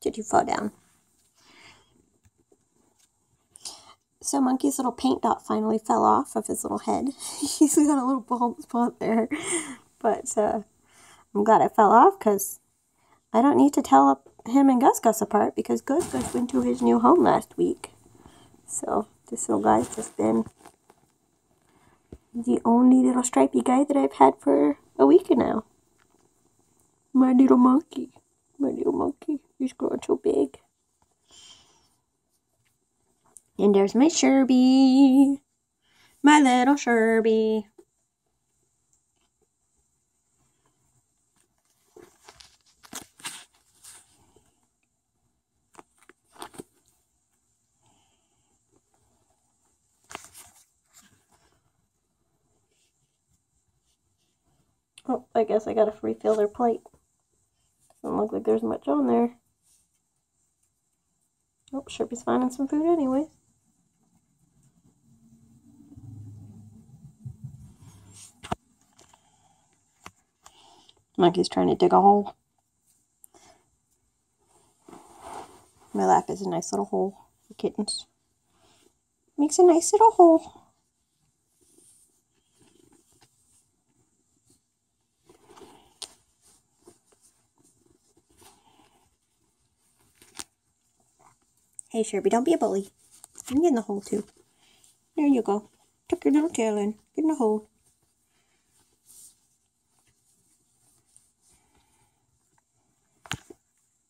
Did you fall down? So Monkey's little paint dot finally fell off of his little head. He's got a little bald spot there. But uh, I'm glad it fell off because I don't need to tell him and Gus Gus apart because Gus Gus went to his new home last week. So this little guy's just been the only little stripy guy that I've had for a week now. My little monkey. My little monkey. He's growing so big. And there's my Sherby. My little Sherby. Oh, I guess I gotta refill their plate. Doesn't look like there's much on there. Oh, Sherby's finding some food anyway. Monkey's trying to dig a hole. My lap is a nice little hole for kittens. Makes a nice little hole. Hey, Sherby, don't be a bully. I'm in the hole, too. There you go. Tuck your little tail in. Get in the hole.